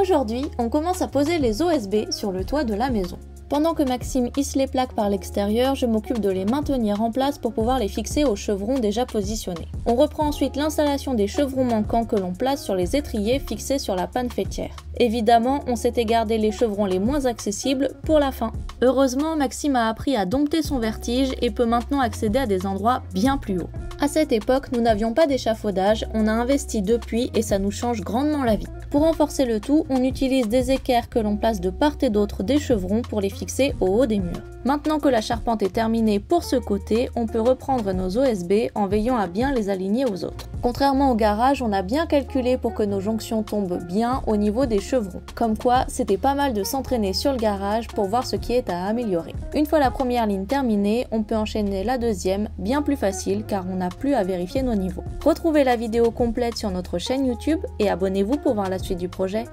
Aujourd'hui, on commence à poser les OSB sur le toit de la maison. Pendant que Maxime hisse les plaques par l'extérieur, je m'occupe de les maintenir en place pour pouvoir les fixer aux chevrons déjà positionnés. On reprend ensuite l'installation des chevrons manquants que l'on place sur les étriers fixés sur la panne fêtière. Évidemment, on s'était gardé les chevrons les moins accessibles pour la fin. Heureusement, Maxime a appris à dompter son vertige et peut maintenant accéder à des endroits bien plus hauts. À cette époque, nous n'avions pas d'échafaudage, on a investi depuis et ça nous change grandement la vie. Pour renforcer le tout, on utilise des équerres que l'on place de part et d'autre des chevrons pour les fixer au haut des murs. Maintenant que la charpente est terminée pour ce côté, on peut reprendre nos OSB en veillant à bien les aligner aux autres. Contrairement au garage, on a bien calculé pour que nos jonctions tombent bien au niveau des chevrons. Comme quoi, c'était pas mal de s'entraîner sur le garage pour voir ce qui est à améliorer. Une fois la première ligne terminée, on peut enchaîner la deuxième, bien plus facile car on n'a plus à vérifier nos niveaux. Retrouvez la vidéo complète sur notre chaîne YouTube et abonnez-vous pour voir la suite du projet.